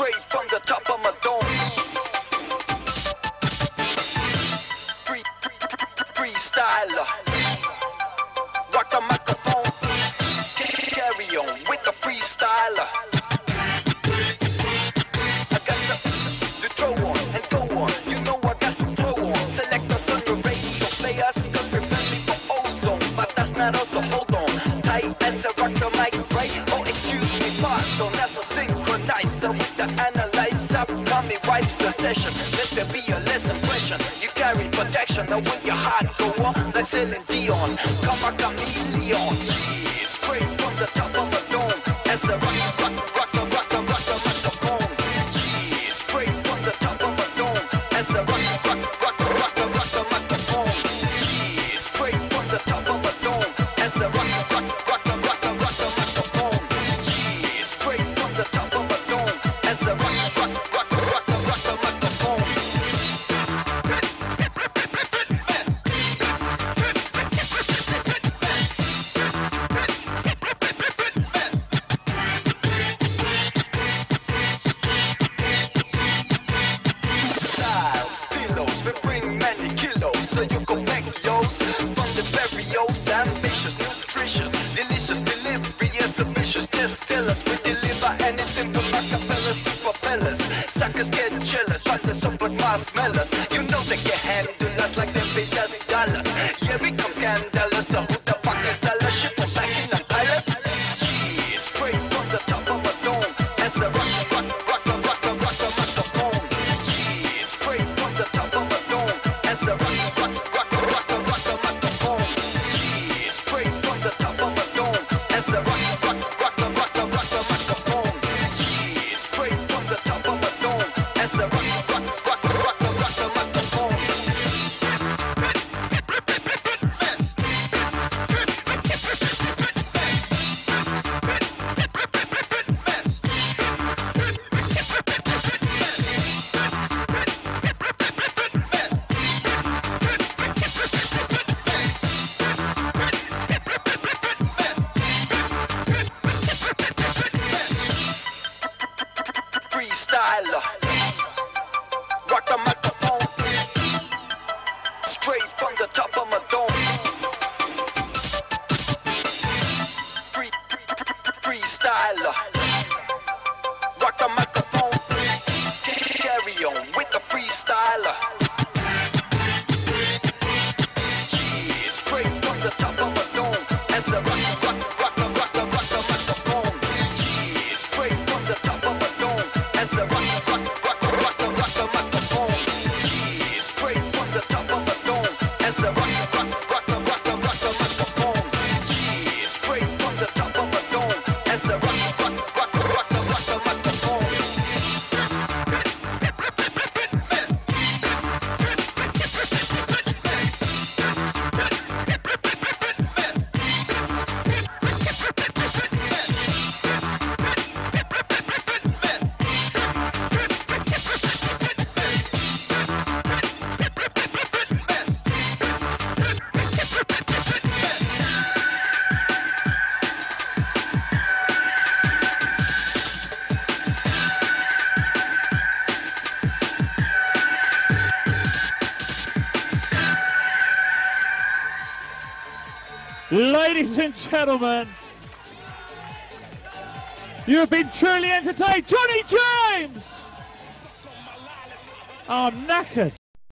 straight from the top of my dome. Free, freestyler. Rock the mic. possession. Let there be a less impression. You carry protection, now when your heart go on, like Celine Dion. Come a chameleon, yeah, straight from the top of a las meldas Rockefeller. Rock the microphone. Straight from the top of my dome. Free, free, free, freestyler. Rock the microphone. Carry on with the freestyler. Yeah, straight from the top. Ladies and gentlemen, you've been truly entertained. Johnny James! I'm knackered.